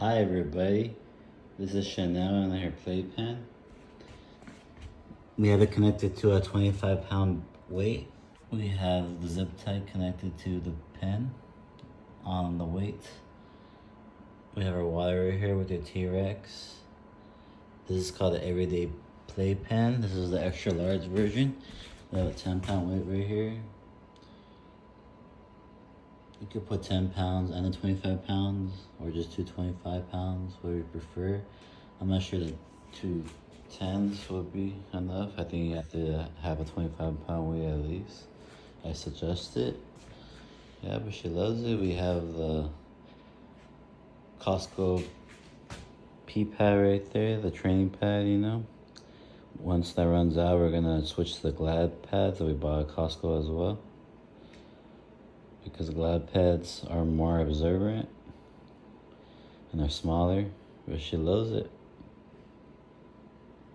Hi everybody, this is Chanel and her playpen. We have it connected to a 25 pound weight. We have the zip tie connected to the pen on the weight. We have our water right here with the T-Rex. This is called the EveryYay Playpen. This is the extra large version. We have a 10 pound weight right here. You could put 10 pounds and a 25 pounds, or just two 25 pounds, whatever you prefer. I'm not sure that two 10s would be enough. I think you have to have a 25 pound weight at least. I suggest it. Yeah, but she loves it. We have the Costco pee pad right there, the training pad, you know. Once that runs out, we're gonna switch to the Glad pad that we bought at Costco as well because glad pads are more observant and they're smaller, but she loves it.